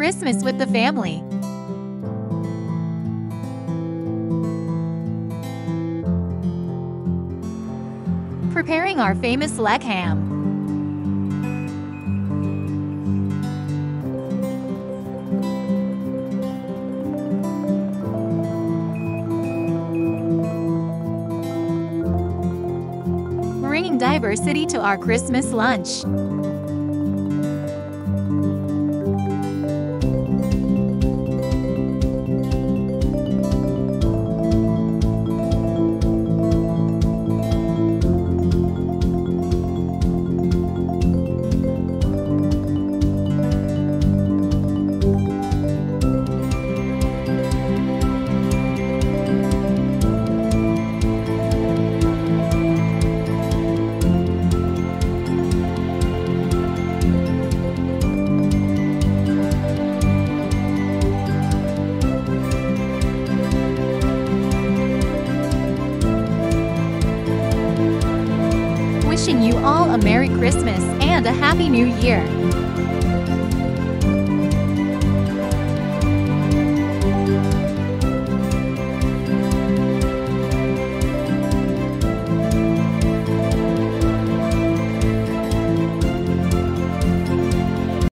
Christmas with the family. Preparing our famous leg ham. Bringing diversity to our Christmas lunch. Wishing you all a Merry Christmas and a Happy New Year.